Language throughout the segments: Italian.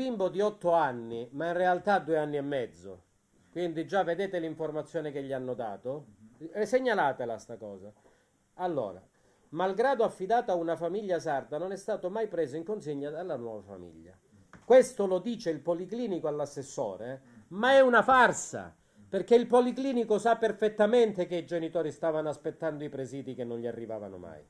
bimbo di 8 anni, ma in realtà 2 anni e mezzo. Quindi già vedete l'informazione che gli hanno dato? E segnalatela sta cosa. Allora, malgrado affidato a una famiglia sarda, non è stato mai preso in consegna dalla nuova famiglia. Questo lo dice il policlinico all'assessore, ma è una farsa, perché il policlinico sa perfettamente che i genitori stavano aspettando i presidi che non gli arrivavano mai.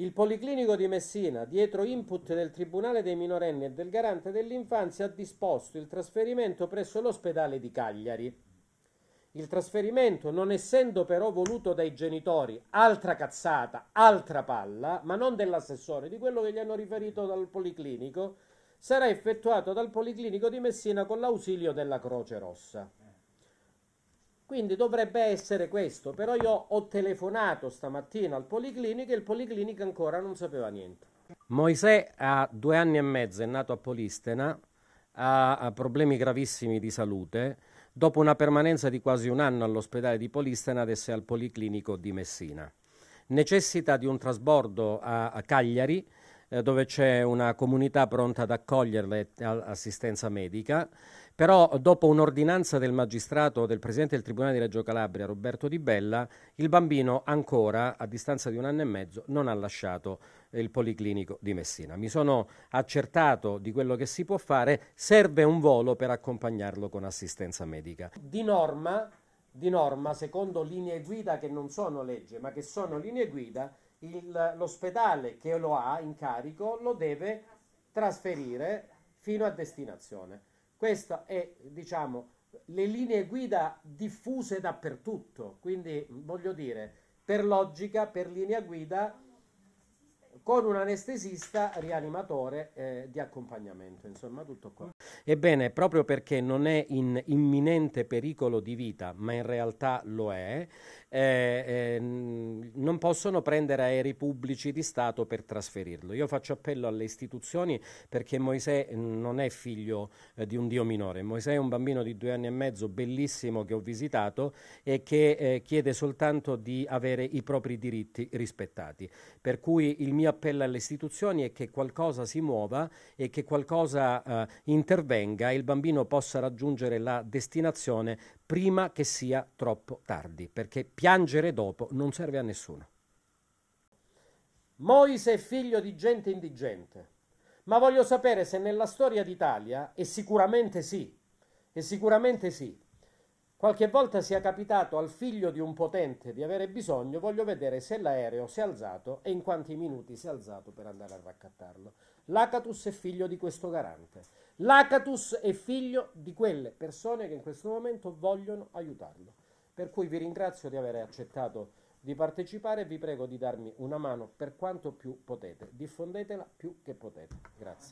Il Policlinico di Messina, dietro input del Tribunale dei minorenni e del Garante dell'infanzia, ha disposto il trasferimento presso l'ospedale di Cagliari. Il trasferimento, non essendo però voluto dai genitori, altra cazzata, altra palla, ma non dell'assessore, di quello che gli hanno riferito dal Policlinico, sarà effettuato dal Policlinico di Messina con l'ausilio della Croce Rossa. Quindi dovrebbe essere questo, però io ho telefonato stamattina al Policlinico e il Policlinico ancora non sapeva niente. Moisè ha due anni e mezzo, è nato a Polistena, ha problemi gravissimi di salute. Dopo una permanenza di quasi un anno all'ospedale di Polistena, adesso è al Policlinico di Messina. Necessita di un trasbordo a, Cagliari, eh, dove c'è una comunità pronta ad accoglierle assistenza medica. Però dopo un'ordinanza del magistrato del Presidente del Tribunale di Reggio Calabria, Roberto Di Bella, il bambino ancora, a distanza di un anno e mezzo, non ha lasciato il Policlinico di Messina. Mi sono accertato di quello che si può fare, serve un volo per accompagnarlo con assistenza medica. Di norma, di norma secondo linee guida che non sono legge, ma che sono linee guida, il, l'ospedale che lo ha in carico lo deve trasferire fino a destinazione. Queste è, diciamo, le linee guida diffuse dappertutto, quindi voglio dire, per logica, per linea guida, con un anestesista rianimatore eh, di accompagnamento, insomma tutto qua. Ebbene, proprio perché non è in imminente pericolo di vita, ma in realtà lo è, eh, eh, non possono prendere aerei pubblici di Stato per trasferirlo. Io faccio appello alle istituzioni perché Moisè non è figlio eh, di un dio minore, Moisè è un bambino di due anni e mezzo bellissimo che ho visitato e che eh, chiede soltanto di avere i propri diritti rispettati. Per cui il mio appello alle istituzioni è che qualcosa si muova e che qualcosa eh, intervenga e il bambino possa raggiungere la destinazione prima che sia troppo tardi, perché piangere dopo non serve a nessuno. Moise è figlio di gente indigente, ma voglio sapere se nella storia d'Italia, e sicuramente sì, e sicuramente sì, qualche volta sia capitato al figlio di un potente di avere bisogno, voglio vedere se l'aereo si è alzato e in quanti minuti si è alzato per andare a raccattarlo. L'Acatus è figlio di questo garante. L'Acatus è figlio di quelle persone che in questo momento vogliono aiutarlo. Per cui vi ringrazio di aver accettato di partecipare e vi prego di darmi una mano per quanto più potete. Diffondetela più che potete. Grazie.